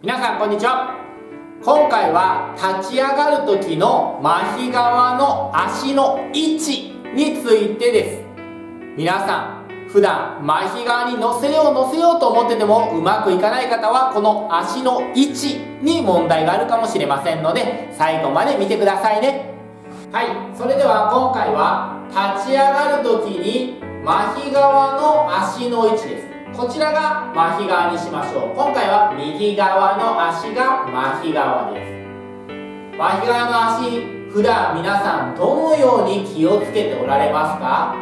皆さんこんにちは。今回は立ち上がる時の麻痺側の足の位置についてです。皆さん普段麻痺側に乗せよう乗せようと思っててもうまくいかない方はこの足の位置に問題があるかもしれませんので最後まで見てくださいね。はいそれでは今回は立ち上がる時に麻痺側の足の位置です。こちらが麻痺側にしましょう。今回は右側の足が麻痺側です。麻痺側の足普段皆さんどのように気をつけておられますか？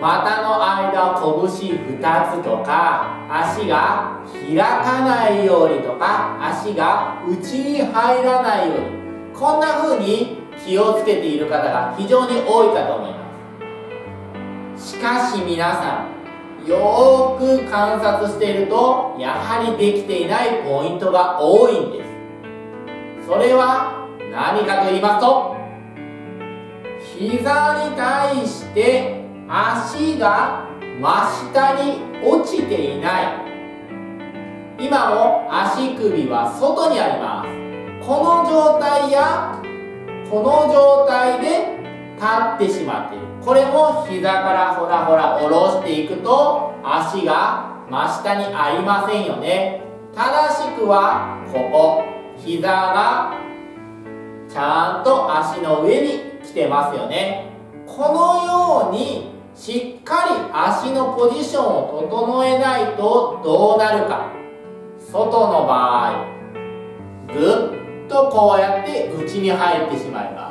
股の間拳2つとか足が開かないようにとか足が内に入らないように。こんな風に気をつけている方が非常に多いかと思います。しかし皆さんよーく観察しているとやはりできていないポイントが多いんです。それは何かと言いますと膝に対して足が真下に落ちていない。今も足首は外にあります。この状態やこの状態で立ってしまっているこれも膝からほらほら下ろしていくと足が真下に合いませんよね。正しくはここ。膝がちゃんと足の上に来てますよね。このようにしっかり足のポジションを整えないとどうなるか。外の場合ぐっとこうやって内に入ってしまいます。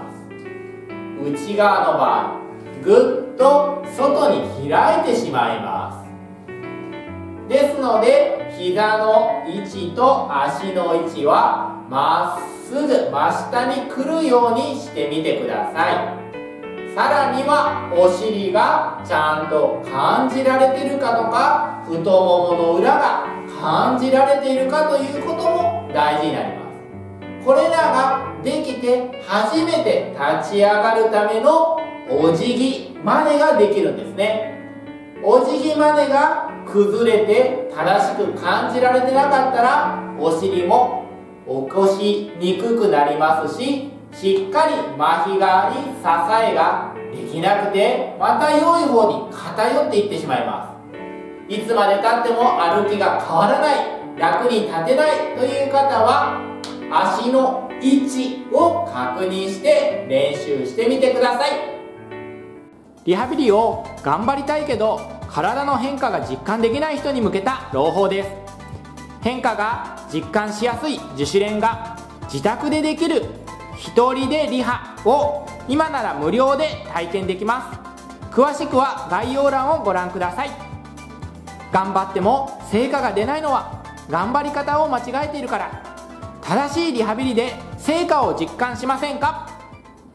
内側の場合ぐっと外に開いてしまいます。ですので膝の位置と足の位置はまっすぐ真下に来るようにしてみてください。さらにはお尻がちゃんと感じられてるかとか太ももの裏が感じられているかということも大事になります。これらができて初めて立ち上がるためのお辞儀真似ができるんですね。お辞儀真似が崩れて正しく感じられてなかったらお尻も起こしにくくなりますししっかり麻痺側に支えができなくてまた良い方に偏っていってしまいます。いつまでたっても歩きが変わらない楽に立てないという方は足の位置を確認して練習してみてください。リハビリを頑張りたいけど体の変化が実感できない人に向けた朗報です。変化が実感しやすい自主練が自宅でできる一人でリハを今なら無料で体験できます。詳しくは概要欄をご覧ください。頑張っても成果が出ないのは頑張り方を間違えているから。正しいリハビリで成果を実感しませんか？